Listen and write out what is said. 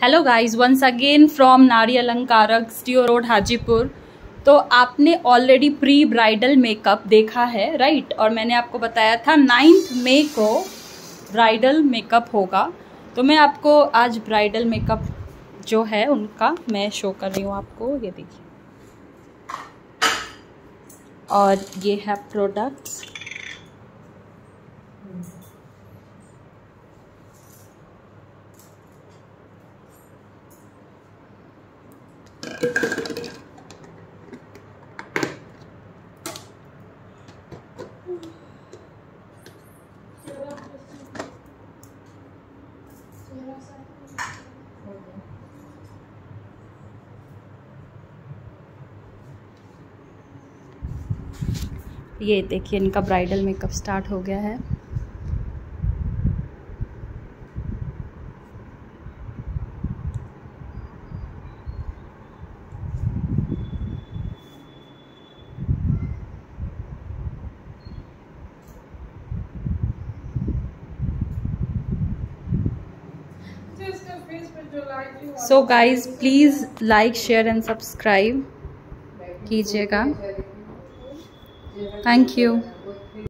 Hello guys once again from Nari Alankarak studio road Hajipur तो आपने already pre bridal makeup देखा है right और मैंने आपको बताया था नाइन्थ मे को ब्राइडल मेकअप होगा। तो मैं आपको आज ब्राइडल मेकअप जो है उनका मैं शो कर रही हूँ आपको। ये देखिए। और ये है प्रोडक्ट्स ये देखिए इनका ब्राइडल मेकअप स्टार्ट हो गया है। So guys please like share and subscribe कीजिएगा। Thank you